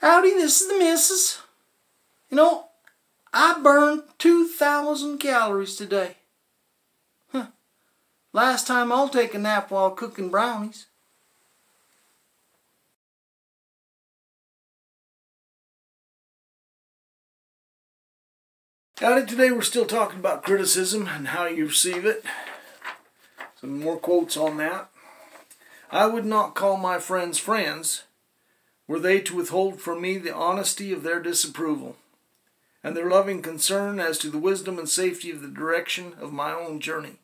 Howdy, this is the missus. You know, I burned 2,000 calories today. Huh. Last time I'll take a nap while cooking brownies. Howdy, today we're still talking about criticism and how you receive it. Some more quotes on that. I would not call my friends friends were they to withhold from me the honesty of their disapproval and their loving concern as to the wisdom and safety of the direction of my own journey.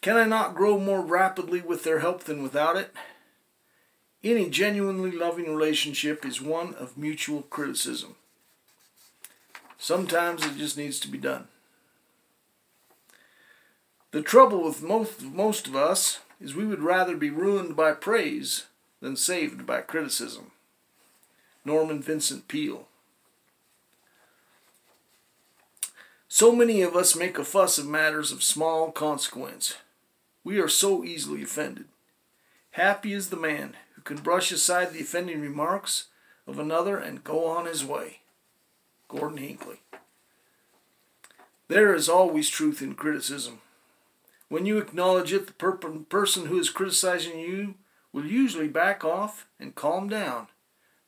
Can I not grow more rapidly with their help than without it? Any genuinely loving relationship is one of mutual criticism. Sometimes it just needs to be done. The trouble with most, most of us is we would rather be ruined by praise than saved by criticism. Norman Vincent Peale. So many of us make a fuss of matters of small consequence. We are so easily offended. Happy is the man who can brush aside the offending remarks of another and go on his way. Gordon Hinckley. There is always truth in criticism. When you acknowledge it, the per person who is criticizing you will usually back off and calm down.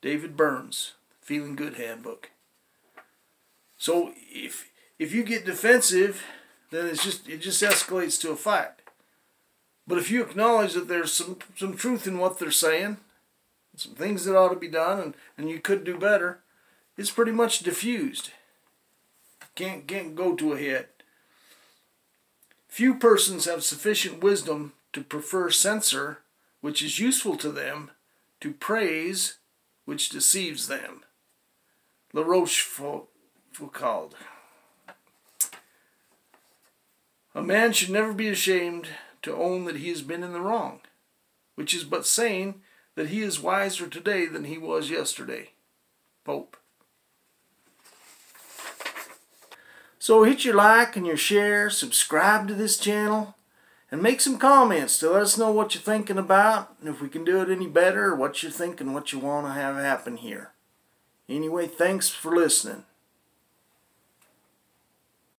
David Burns, Feeling Good Handbook. So if if you get defensive, then it's just it just escalates to a fight. But if you acknowledge that there's some some truth in what they're saying, some things that ought to be done and, and you could do better, it's pretty much diffused. Can't can't go to a head. Few persons have sufficient wisdom to prefer censor which is useful to them, to praise, which deceives them. La Rochefoucauld. A man should never be ashamed to own that he has been in the wrong, which is but saying that he is wiser today than he was yesterday. Pope. So hit your like and your share, subscribe to this channel, and make some comments to let us know what you're thinking about and if we can do it any better or what you're thinking, what you want to have happen here. Anyway, thanks for listening.